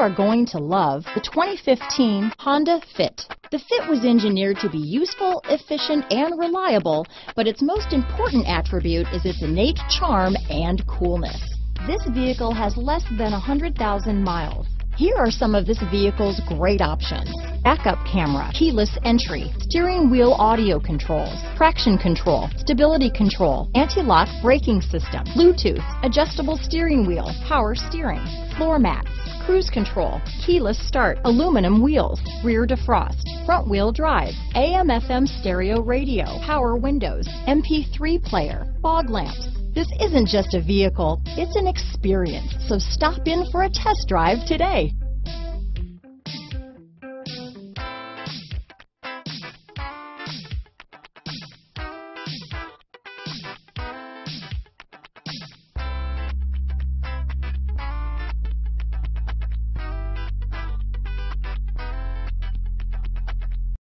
are going to love the 2015 Honda Fit. The Fit was engineered to be useful, efficient, and reliable, but its most important attribute is its innate charm and coolness. This vehicle has less than 100,000 miles. Here are some of this vehicle's great options. Backup camera, keyless entry, steering wheel audio controls, traction control, stability control, anti-lock braking system, Bluetooth, adjustable steering wheel, power steering, floor mats, cruise control, keyless start, aluminum wheels, rear defrost, front wheel drive, AM FM stereo radio, power windows, MP3 player, fog lamps, this isn't just a vehicle, it's an experience. So stop in for a test drive today.